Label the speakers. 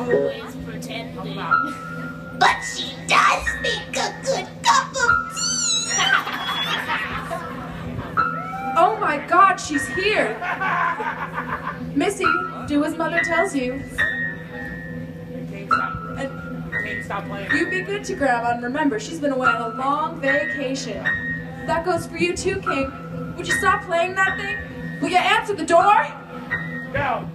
Speaker 1: always pretending. But she does make a good cup of tea!
Speaker 2: oh my god, she's here! Missy, do as mother tells you. You be good to Grandma and remember, she's been away on a long vacation. That goes for you too, King. Would you stop playing that thing? Will you answer the door? No.